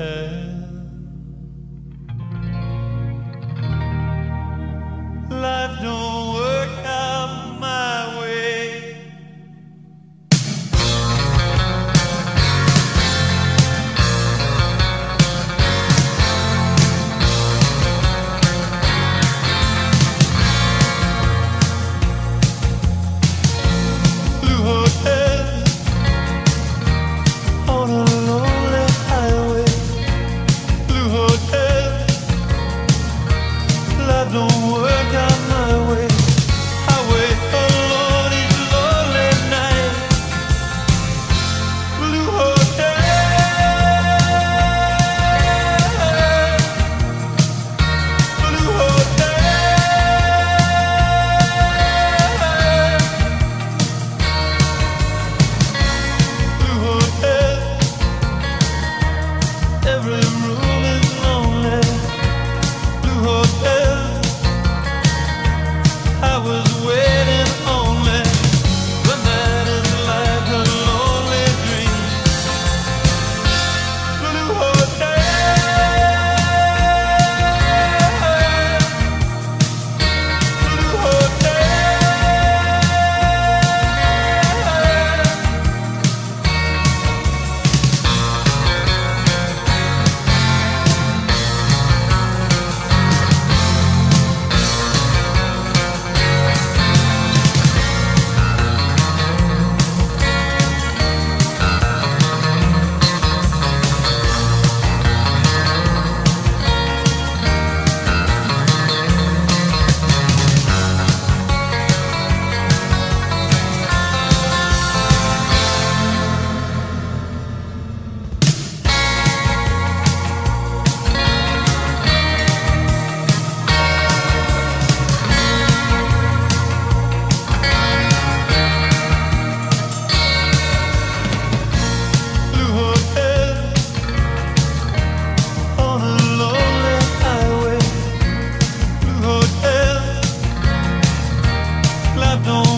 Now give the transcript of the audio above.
Hotel. don't have no